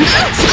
Ah!